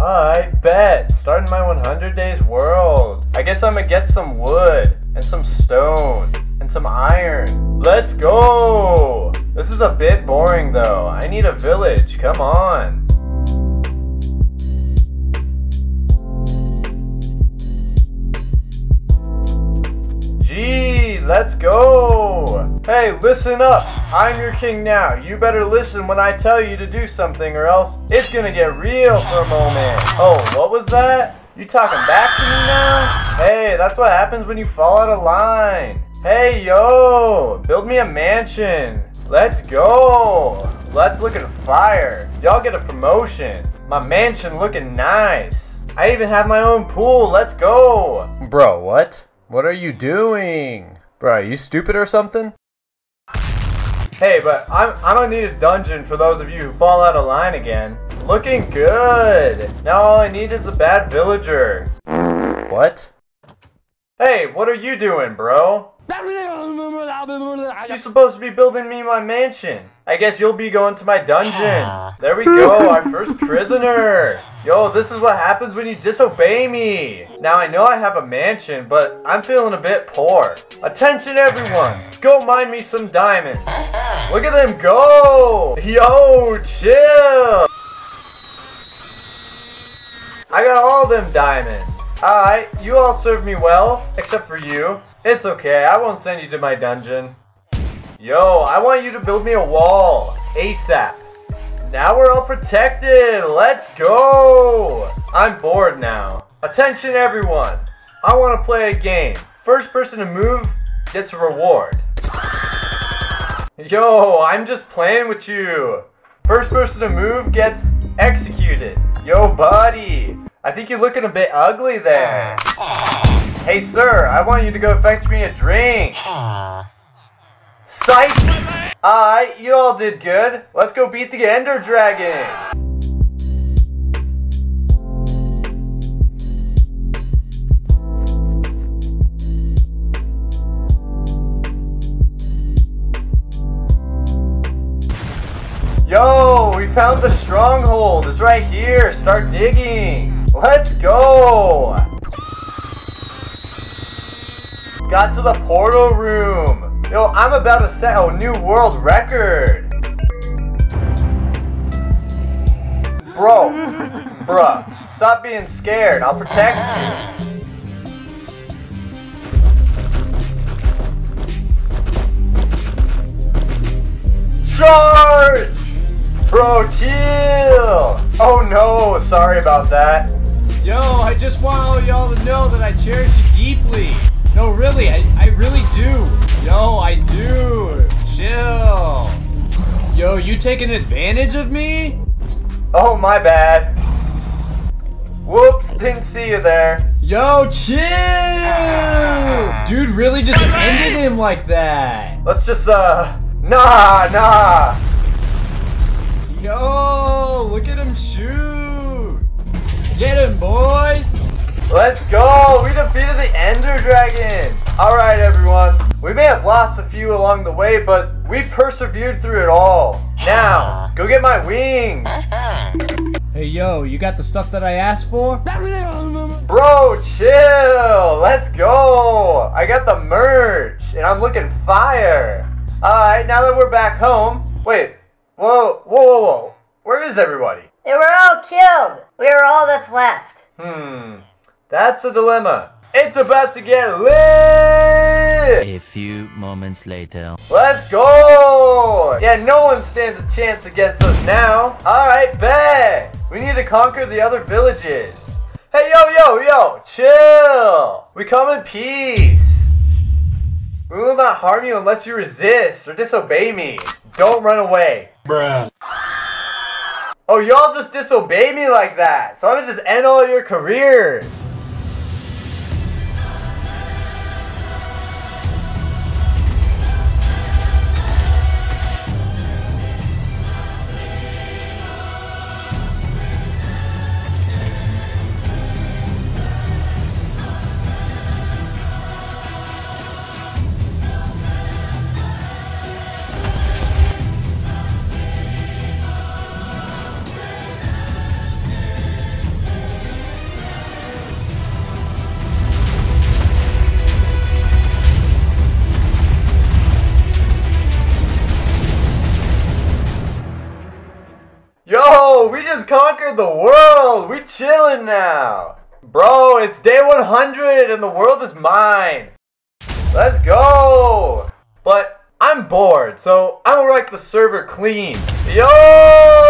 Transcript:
Alright, bet. Starting my 100 days world. I guess I'm gonna get some wood, and some stone, and some iron. Let's go! This is a bit boring though. I need a village, come on. Let's go! Hey, listen up! I'm your king now. You better listen when I tell you to do something or else it's gonna get real for a moment. Oh, what was that? You talking back to me now? Hey, that's what happens when you fall out of line. Hey, yo! Build me a mansion. Let's go! Let's look at a fire. Y'all get a promotion. My mansion looking nice. I even have my own pool. Let's go! Bro, what? What are you doing? Bro, are you stupid or something? Hey, but I'm, I'm gonna need a dungeon for those of you who fall out of line again. Looking good! Now all I need is a bad villager. What? Hey, what are you doing, bro? You're supposed to be building me my mansion. I guess you'll be going to my dungeon. Ah. There we go, our first prisoner. Yo, this is what happens when you disobey me. Now I know I have a mansion, but I'm feeling a bit poor. Attention everyone, go mine me some diamonds. Look at them go. Yo, chill. I got all them diamonds. Alright, you all served me well, except for you. It's okay, I won't send you to my dungeon. Yo, I want you to build me a wall. ASAP. Now we're all protected. Let's go. I'm bored now. Attention everyone. I want to play a game. First person to move gets a reward. Yo, I'm just playing with you. First person to move gets executed. Yo, buddy. I think you're looking a bit ugly there. Hey, sir, I want you to go fetch me a drink. Psych! Alright, you all did good. Let's go beat the Ender Dragon. Yo, we found the stronghold. It's right here. Start digging. Let's go. Got to the portal room. Yo, I'm about to set a new world record. Bro, bruh, stop being scared. I'll protect you. Charge! Bro, chill! Oh no, sorry about that. Yo, I just want all y'all to know that I cherish you deeply. Yo, I do. Chill. Yo, you taking advantage of me? Oh, my bad. Whoops, didn't see you there. Yo, chill! Dude really just ended him like that. Let's just, uh, nah, nah. Yo, look at him shoot. Get him, boys. Let's go! We defeated the Ender Dragon! Alright, everyone. We may have lost a few along the way, but we persevered through it all. Now, go get my wings! Hey, yo, you got the stuff that I asked for? Bro, chill! Let's go! I got the merch, and I'm looking fire! Alright, now that we're back home. Wait, whoa, whoa, whoa, whoa. Where is everybody? They were all killed. We are all that's left. Hmm, that's a dilemma. It's about to get lit! A few moments later. Let's go! Yeah, no one stands a chance against us now. Alright, bet! We need to conquer the other villages. Hey, yo, yo, yo, chill! We come in peace. We will not harm you unless you resist or disobey me. Don't run away. Bruh. Oh, y'all just disobey me like that. So I'm gonna just end all your careers. Just conquered the world. We chilling now. Bro, it's day 100 and the world is mine. Let's go. But I'm bored, so I'm gonna the server clean. Yo!